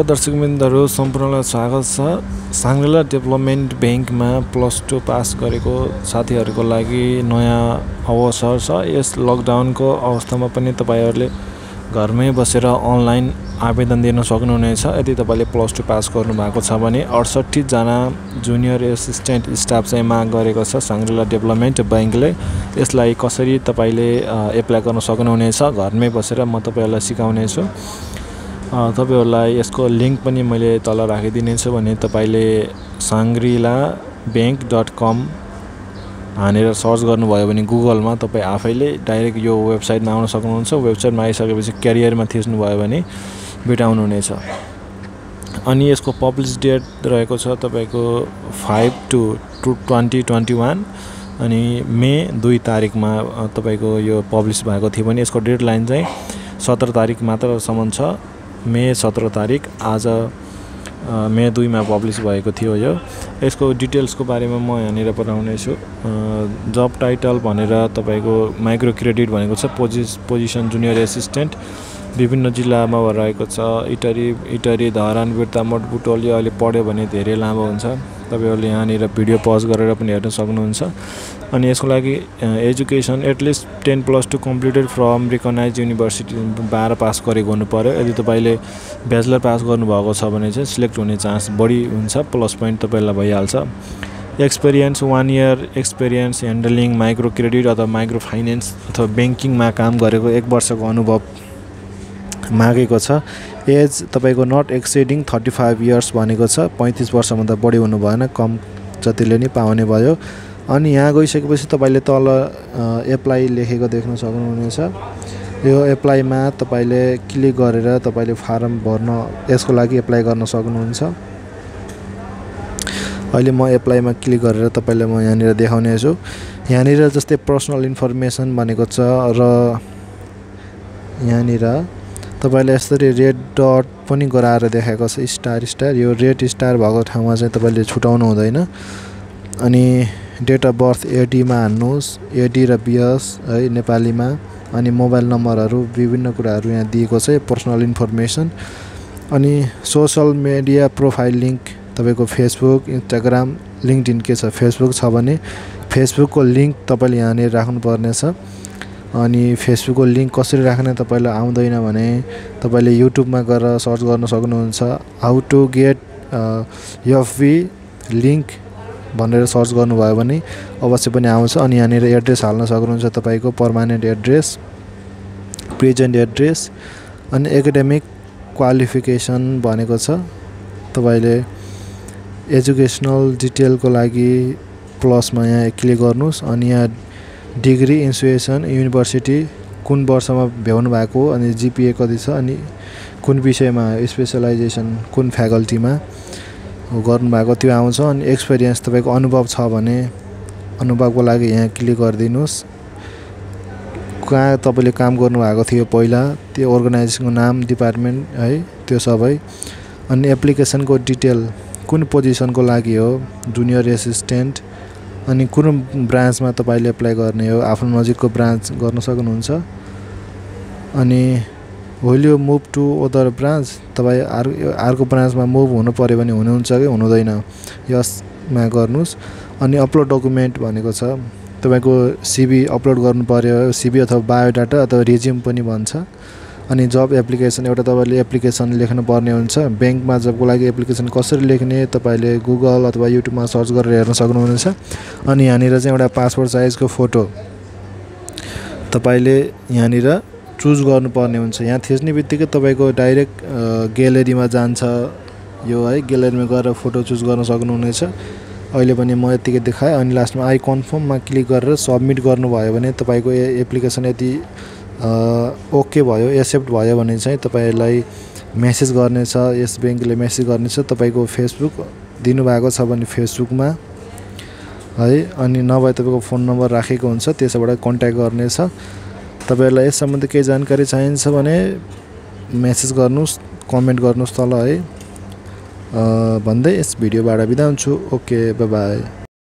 दर्शकवृन्दहरू सम्पूर्णलाई स्वागत छ। साङ्ग्रिला डेभलपमेन्ट ब्याङ्कमा प्लस टू पास गरेको साथीहरूको लागि नयाँ अवसर छ। यस लकडाउनको अवस्थामा पनि तपाईँहरूले घरमै बसेर अनलाइन आवेदन दिन सक्नुहुनेछ। यदि तपाईँले प्लस टू पास गर्नुभएको छ भने अडसट्ठीजना जुनियर एसिस्टेन्ट स्टाफ चाहिँ माग गरेको छ साङ्ग्रिला डेभलपमेन्ट ब्याङ्कले। यसलाई कसरी तपाईँले एप्लाई गर्न सक्नुहुनेछ? घरमै बसेर म तपाईँहरूलाई सिकाउनेछु। तपाईँहरूलाई यसको लिङ्क पनि मैले तल राखिदिनेछु भने तपाईँले साङ्ग्रिला ब्याङ्क डट कम हानेर सर्च गर्नुभयो भने गुगलमा तपाईँ आफैले डाइरेक्ट यो वेबसाइटमा आउन सक्नुहुन्छ। वेबसाइटमा आइसकेपछि क्यारियरमा थिच्नुभयो भने भेटाउनुहुनेछ। अनि यसको पब्लिस डेट रहेको छ तपाईँको five two two twenty twenty one अनि मे दुई तारिकमा तपाईँको यो पब्लिस भएको थियो भने यसको डेडलाइन चाहिँ सत्र तारिक मात्रसम्म छ। मे सत्र तारिक आज मे दुईमा पब्लिस भएको थियो यो। यसको डिटेल्सको बारेमा म यहाँनिर बताउनेछु जब टाइटल भनेर तपाईँको माइक्रो क्रेडिट भनेको छ पोजिस पोजिसन जुनियर एसिस्टेन्ट विभिन्न जिल्लामा रहेको छ। इटरी इटरी धरान बिर्तामोट बुटोली अहिले पढ्यो भने धेरै लामो हुन्छ। तपाईँहरूले यहाँनिर भिडियो पज गरेर पनि हेर्न सक्नुहुन्छ। अनि यसको लागि education at least ten plus two completed from recognise university बाह्र पास गरेको हुनु पऱ्यो यदि तपाईँले ब्याचलर पास गर्नुभएको छ भने चाहिँ सिलेक्ट हुने चान्स बढी हुन्छ प्लस पोइन्ट तपाईँलाई भइहाल्छ। Experience one year experience handling micro credit अथवा माइक्रो फाइनेन्स अथवा ब्याङ्किङमा काम गरेको एक वर्षको अनुभव मागेको छ। एज तपाईँको not exceeding thirty five years भनेको छ पैँतिस वर्षभन्दा बढी हुनु भएन कम जतिले नि पाउने भयो। अनि यहाँ गइसकेपछि तपाईँले तल एप्लाई लेखेको देख्न सक्नुहुनेछ। यो एप्लाईमा तपाईँले क्लिक गरेर तपाईँले फारम भर्न यसको लागि एप्लाई गर्न सक्नुहुन्छ। अहिले म एप्लाईमा क्लिक गरेर तपाईँलाई म यहाँनिर देखाउनेछु यहाँनिर जस्तै पर्सनल इन्फर्मेसन भनेको छ र यहाँनिर तपाईँले यसरी रेड डट पनि गराएर देखाएको छ स्टार स्टार यो रेड स्टार भएको ठाउँमा चाहिँ तपाईँले छुटाउनु हुँदैन। अनि डेट अफ बर्थ एडीमा हान्नुहोस्। एडी र बिएस है नेपालीमा। अनि मोबाइल नम्बरहरू विभिन्न कुराहरू यहाँ दिएको छ पर्सनल इन्फर्मेसन अनि सोसल मिडिया प्रोफाइल लिङ्क तपाईँको फेसबुक इन्स्टाग्राम लिङ्कडिन के छ? फेसबुक छ भने फेसबुकको लिङ्क तपाईँले यहाँनिर राख्नुपर्नेछ। अनि फेसबुकको लिङ्क कसरी राख्ने तपाईँलाई आउँदैन भने तपाईँले युट्युबमा गएर सर्च गर्न सक्नुहुन्छ how to get FB link भनेर सर्च गर्नुभयो भने अवश्य पनि आउँछ। अनि यहाँनिर एड्रेस हाल्न सक्नुहुन्छ तपाईँको पर्मानेन्ट एड्रेस प्रेजेन्ट एड्रेस अनि एकाडेमिक क्वालिफिकेसन भनेको छ। तपाईँले एजुकेसनल डिटेलको लागि प्लसमा यहाँ क्लिक गर्नुहोस् अनि यहाँ डिग्री इन्सुएसन युनिभर्सिटी कुन वर्षमा भ्याउनु भएको अनि जिपिए कति छ अनि कुन विषयमा स्पेसलाइजेसन कुन फ्याकल्टीमा गर्नुभएको त्यो आउँछ अनि एक्सपिरियन्स तपाईँको अनुभव छ भने अनुभवको लागि यहाँ क्लिक गरिदिनुहोस्। कहाँ तपाईँले काम गर्नुभएको थियो पहिला त्यो अर्गनाइजेसनको नाम डिपार्टमेन्ट है त्यो सबै अनि एप्लिकेसनको डिटेल कुन पोजिसनको लागि हो जुनियर एसिस्टेन्ट अनि कुन ब्रान्चमा तपाईँले एप्लाई गर्ने हो? आफ्नो नजिकको ब्रान्च गर्न सक्नुहुन्छ? अनि will you move to other branch तपाईँ अर्को अर्को ब्रान्चमा मुभ हुनु पऱ्यो भने हुनुहुन्छ कि हुनुहुँदैन? यसमा गर्नुहोस्। अनि अपलोड डकुमेन्ट भनेको छ। तपाईँको सिबी अपलोड गर्नु पऱ्यो सिबी अथवा बायोडाटा अथवा रिज्युम पनि भन्छ। अनि जब एप्लिकेसन एउटा तपाईँले एप्लिकेसन लेख्नु पर्ने हुन्छ ब्याङ्कमा जबको लागि एप्लिकेसन कसरी लेख्ने तपाईँले गुगल अथवा युट्युबमा सर्च गरेर हेर्न सक्नुहुनेछ। अनि यहाँनिर चाहिँ एउटा पासपोर्ट साइजको फोटो तपाईँले यहाँनिर चुज गर्नुपर्ने हुन्छ। यहाँ थिच्ने बित्तिकै तपाईँको डाइरेक्ट ग्यालेरीमा जान्छ। यो है ग्यालेरीमा गएर फोटो चुज गर्न सक्नुहुनेछ। अहिले पनि म यत्तिकै देखाएँ। अनि लास्टमा आई कन्फर्ममा क्लिक गरेर सबमिट गर्नुभयो भने तपाईँको एप्लिकेसन यदि ओके भयो एक्सेप्ट भयो भने चाहिँ तपाईँलाई मेसेज गर्नेछ यस ब्याङ्कले मेसेज गर्नेछ तपाईँको फेसबुक दिनुभएको छ भने फेसबुकमा है अनि नभए तपाईँको फोन नम्बर राखेको हुन्छ त्यसबाट कन्ट्याक्ट गर्नेछ तपाईँहरूलाई यस सम्बन्धी केही जानकारी चाहिन्छ भने मेसेज गर्नुहोस् कमेन्ट गर्नुहोस् तल है। भन्दै यस भिडियोबाट बिदा हुन्छु। Okay by